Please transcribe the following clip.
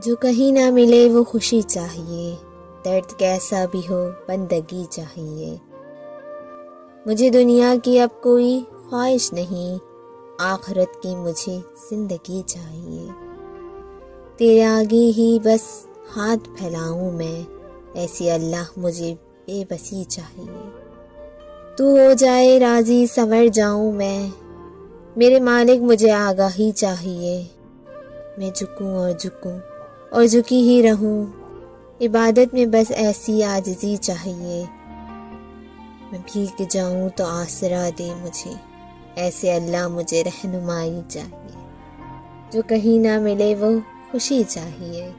जो कहीं ना मिले वो खुशी चाहिए। दर्द कैसा भी हो, बंदगी चाहिए। मुझे दुनिया की अब कोई ख्वाहिश नहीं, आखरत की मुझे ज़िंदगी चाहिए। तेरे आगे ही बस हाथ फैलाऊं मैं, ऐसी अल्लाह मुझे बेबसी चाहिए। तू हो जाए राज़ी, संवर जाऊँ मैं, मेरे मालिक मुझे आगाही चाहिए। मैं झुकूं और झुकूं और झुकी ही रहूँ। इबादत में बस ऐसी आजजी चाहिए। मैं भीग जाऊँ तो आसरा दे मुझे। ऐसे अल्लाह मुझे रहनुमाई चाहिए। जो कहीं ना मिले वो खुशी चाहिए।